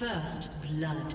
First blood.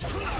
Tuck!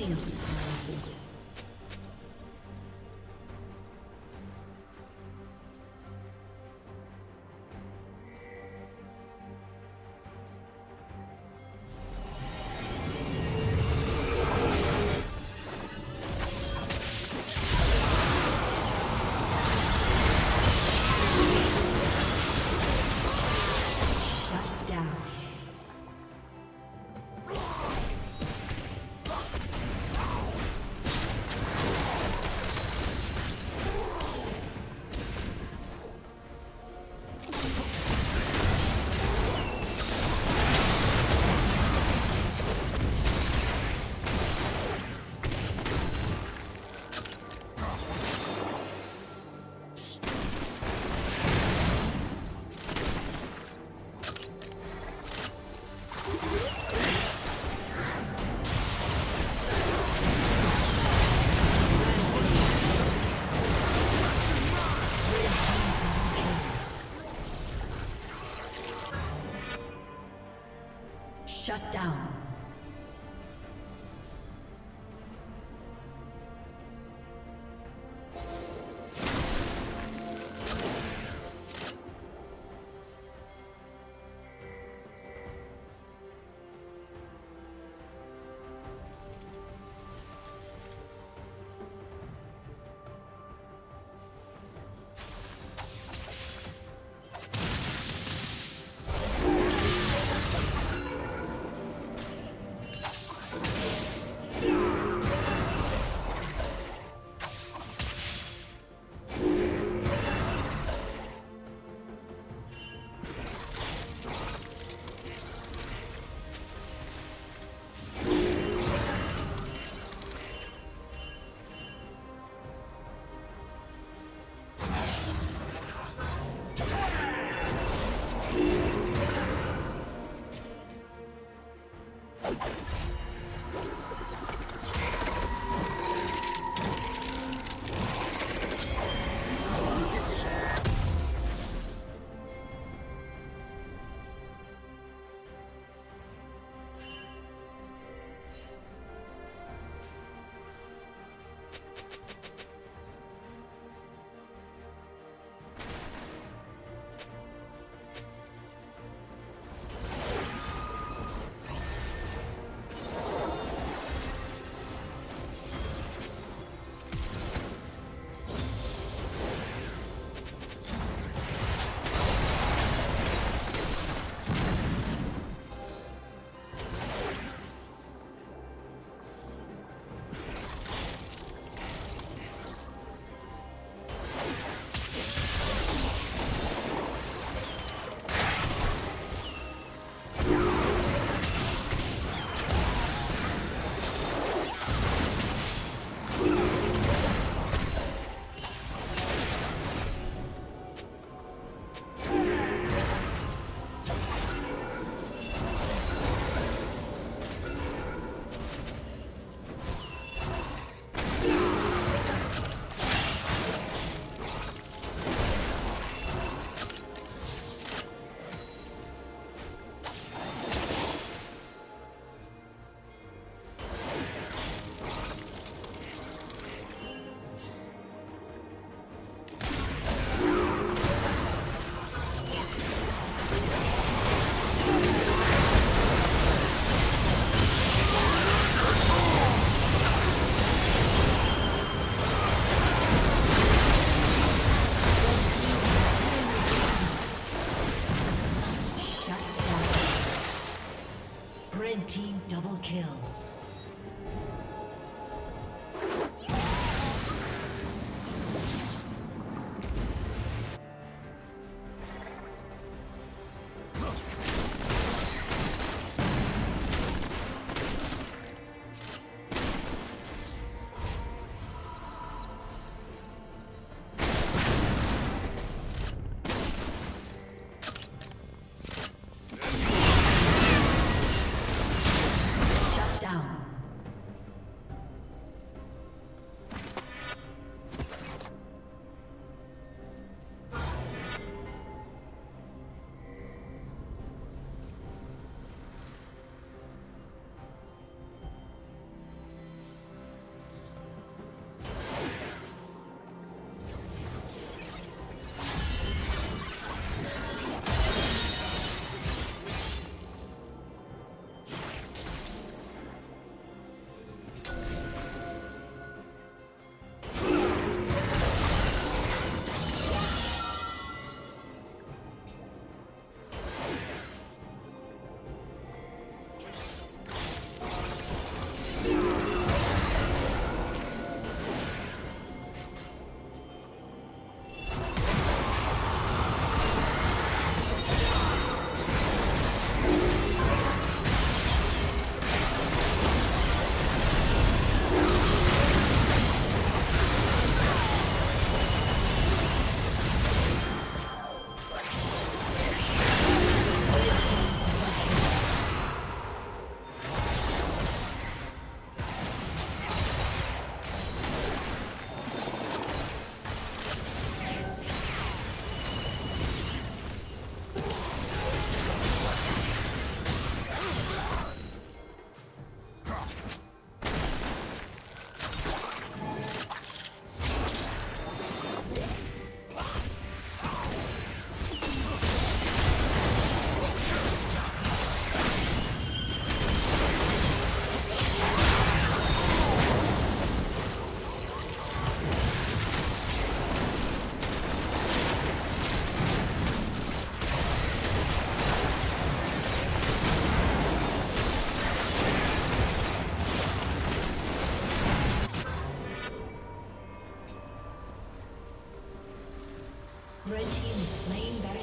Killing spree.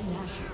Slain